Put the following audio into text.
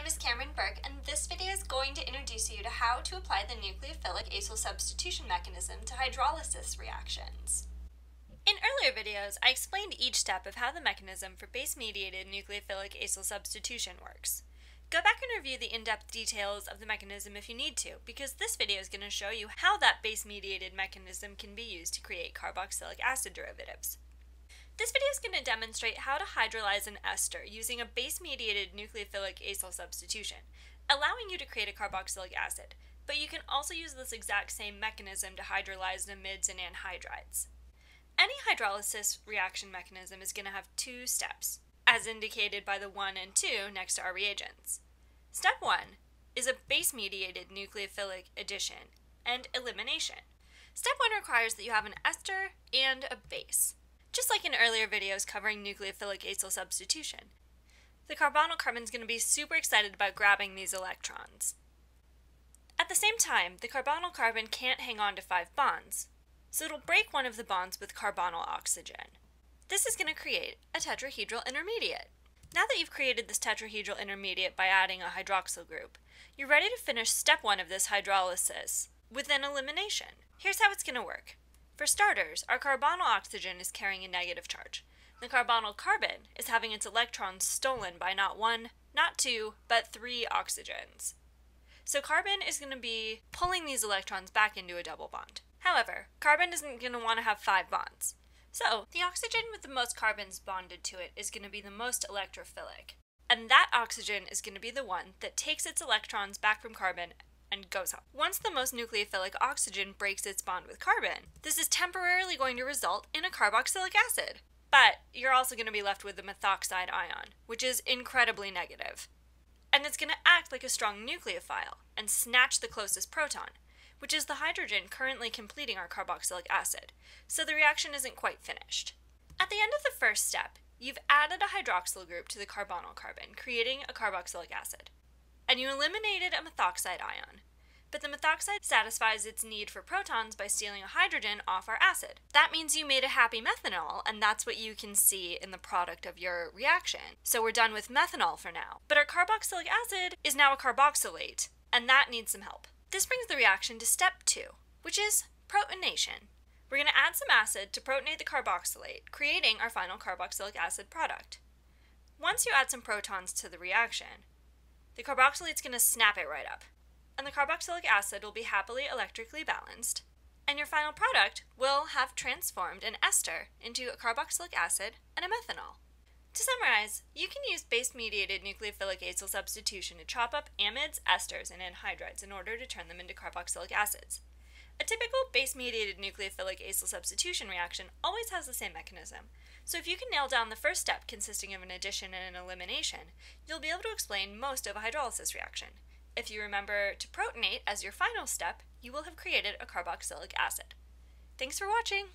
name is Cameron Burke, and this video is going to introduce you to how to apply the nucleophilic acyl substitution mechanism to hydrolysis reactions. In earlier videos, I explained each step of how the mechanism for base-mediated nucleophilic acyl substitution works. Go back and review the in-depth details of the mechanism if you need to, because this video is going to show you how that base-mediated mechanism can be used to create carboxylic acid derivatives. This video is going to demonstrate how to hydrolyze an ester using a base-mediated nucleophilic acyl substitution, allowing you to create a carboxylic acid, but you can also use this exact same mechanism to hydrolyze amides and anhydrides. Any hydrolysis reaction mechanism is going to have two steps, as indicated by the 1 and 2 next to our reagents. Step 1 is a base-mediated nucleophilic addition and elimination. Step 1 requires that you have an ester and a base just like in earlier videos covering nucleophilic acyl substitution. The carbonyl carbon is going to be super excited about grabbing these electrons. At the same time, the carbonyl carbon can't hang on to five bonds, so it'll break one of the bonds with carbonyl oxygen. This is going to create a tetrahedral intermediate. Now that you've created this tetrahedral intermediate by adding a hydroxyl group, you're ready to finish step one of this hydrolysis with an elimination. Here's how it's going to work. For starters, our carbonyl oxygen is carrying a negative charge. The carbonyl carbon is having its electrons stolen by not one, not two, but three oxygens. So carbon is going to be pulling these electrons back into a double bond. However, carbon isn't going to want to have five bonds. So, the oxygen with the most carbons bonded to it is going to be the most electrophilic. And that oxygen is going to be the one that takes its electrons back from carbon and goes up. Once the most nucleophilic oxygen breaks its bond with carbon, this is temporarily going to result in a carboxylic acid. But you're also going to be left with the methoxide ion, which is incredibly negative. And it's going to act like a strong nucleophile and snatch the closest proton, which is the hydrogen currently completing our carboxylic acid, so the reaction isn't quite finished. At the end of the first step, you've added a hydroxyl group to the carbonyl carbon, creating a carboxylic acid and you eliminated a methoxide ion. But the methoxide satisfies its need for protons by stealing a hydrogen off our acid. That means you made a happy methanol, and that's what you can see in the product of your reaction. So we're done with methanol for now. But our carboxylic acid is now a carboxylate, and that needs some help. This brings the reaction to step two, which is protonation. We're going to add some acid to protonate the carboxylate, creating our final carboxylic acid product. Once you add some protons to the reaction, the carboxylate's going to snap it right up. And the carboxylic acid will be happily electrically balanced. And your final product will have transformed an ester into a carboxylic acid and a methanol. To summarize, you can use base-mediated nucleophilic acyl substitution to chop up amides, esters, and anhydrides in order to turn them into carboxylic acids. A typical base-mediated nucleophilic acyl substitution reaction always has the same mechanism, so if you can nail down the first step consisting of an addition and an elimination, you'll be able to explain most of a hydrolysis reaction. If you remember to protonate as your final step, you will have created a carboxylic acid. Thanks for watching!